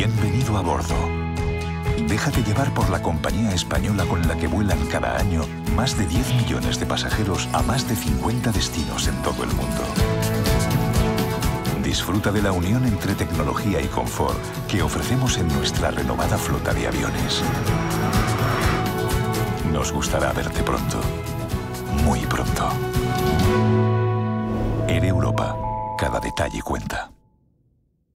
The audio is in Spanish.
Bienvenido a bordo. Déjate llevar por la compañía española con la que vuelan cada año más de 10 millones de pasajeros a más de 50 destinos en todo el mundo. Disfruta de la unión entre tecnología y confort que ofrecemos en nuestra renovada flota de aviones. Nos gustará verte pronto. Muy pronto. Air Europa. Cada detalle cuenta.